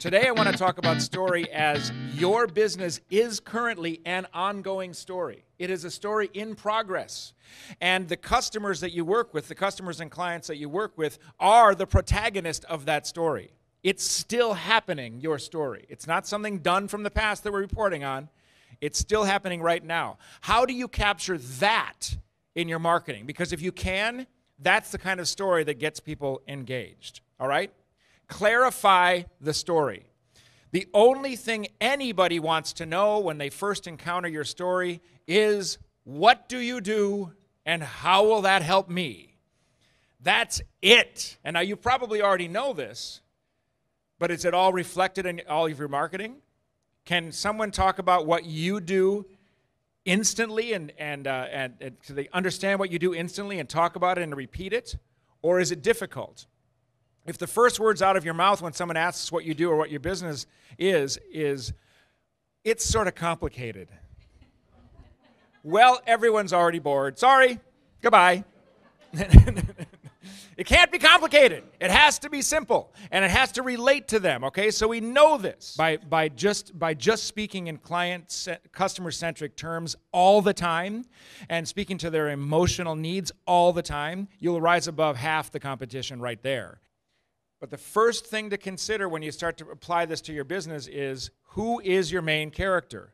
Today, I want to talk about story as your business is currently an ongoing story. It is a story in progress. And the customers that you work with, the customers and clients that you work with, are the protagonist of that story. It's still happening, your story. It's not something done from the past that we're reporting on. It's still happening right now. How do you capture that in your marketing? Because if you can, that's the kind of story that gets people engaged. All right? Clarify the story. The only thing anybody wants to know when they first encounter your story is what do you do and how will that help me? That's it. And now you probably already know this, but is it all reflected in all of your marketing? Can someone talk about what you do instantly and, and, uh, and, and so they understand what you do instantly and talk about it and repeat it? Or is it difficult? If the first words out of your mouth when someone asks what you do or what your business is, is, it's sort of complicated. well, everyone's already bored. Sorry, goodbye. it can't be complicated. It has to be simple and it has to relate to them, okay? So we know this by, by, just, by just speaking in client customer centric terms all the time and speaking to their emotional needs all the time, you'll rise above half the competition right there. But the first thing to consider when you start to apply this to your business is who is your main character?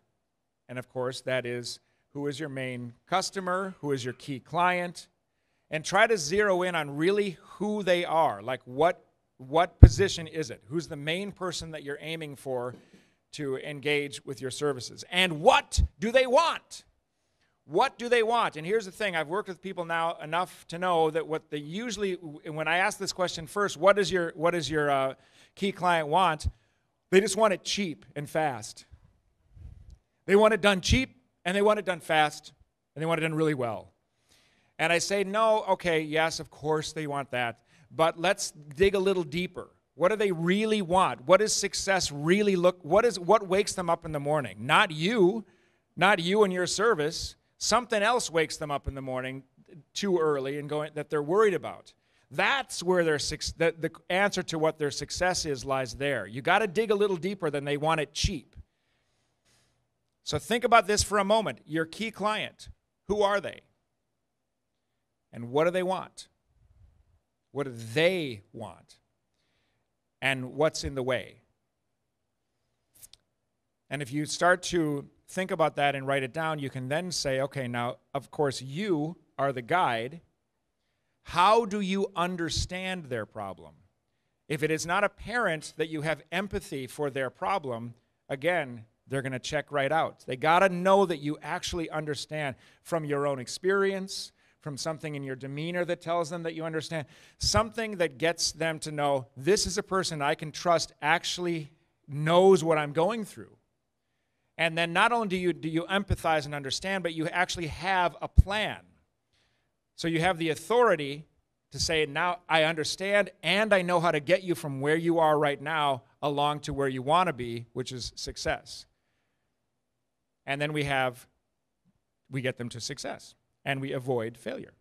And of course, that is who is your main customer, who is your key client, and try to zero in on really who they are. Like what what position is it? Who's the main person that you're aiming for to engage with your services? And what do they want? What do they want? And here's the thing I've worked with people now enough to know that what they usually, when I ask this question first, what does your, what does your uh, key client want? They just want it cheap and fast. They want it done cheap and they want it done fast and they want it done really well. And I say, no, okay, yes, of course they want that, but let's dig a little deeper. What do they really want? What does success really look? What is what wakes them up in the morning? Not you, not you and your service something else wakes them up in the morning too early and going that they're worried about. That's where their the, the answer to what their success is lies there. You got to dig a little deeper than they want it cheap. So think about this for a moment. Your key client, who are they? And what do they want? What do they want? And what's in the way? And if you start to think about that and write it down, you can then say, okay, now, of course, you are the guide. How do you understand their problem? If it is not apparent that you have empathy for their problem, again, they're going to check right out. They got to know that you actually understand from your own experience, from something in your demeanor that tells them that you understand, something that gets them to know this is a person I can trust actually knows what I'm going through. And then not only do you, do you empathize and understand, but you actually have a plan. So you have the authority to say, now I understand and I know how to get you from where you are right now along to where you want to be, which is success. And then we have, we get them to success and we avoid failure.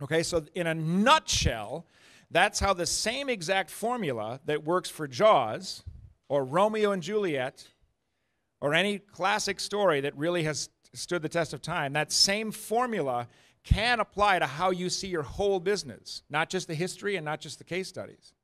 Okay, so in a nutshell, that's how the same exact formula that works for Jaws or Romeo and Juliet or any classic story that really has stood the test of time, that same formula can apply to how you see your whole business, not just the history and not just the case studies.